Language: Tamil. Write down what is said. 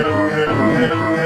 Thank you.